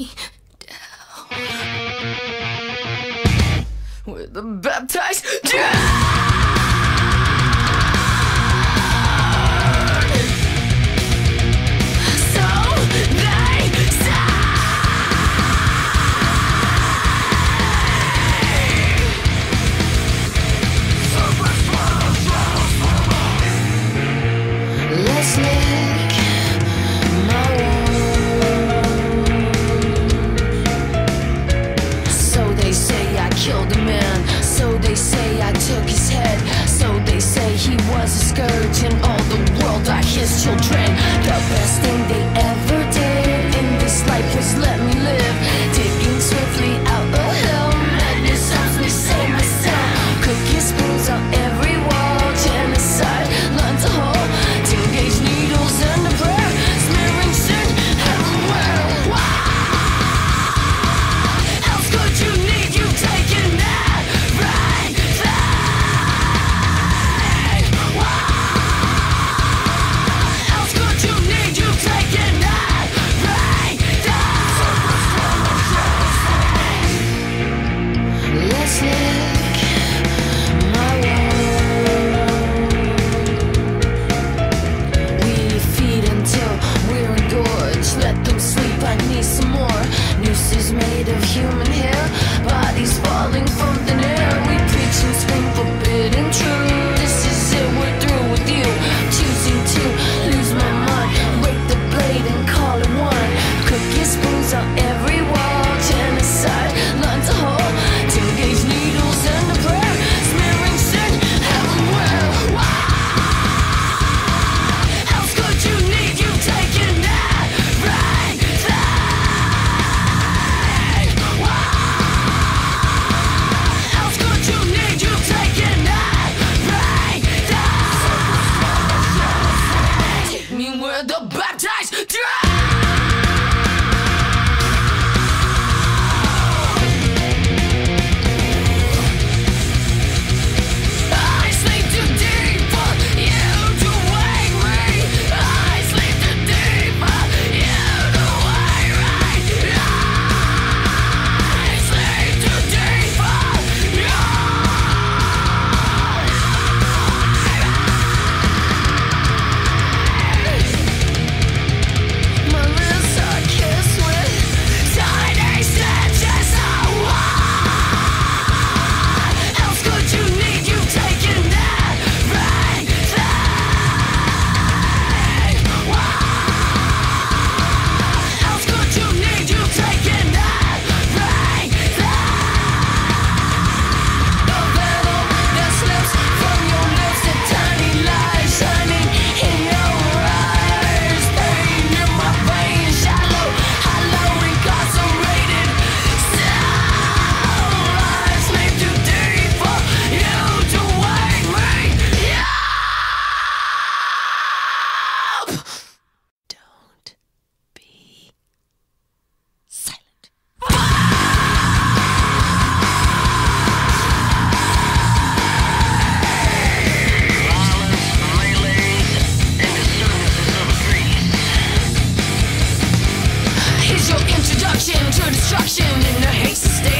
me down. We're the baptized. took his head. dreams are ever Your introduction to destruction in the haste state.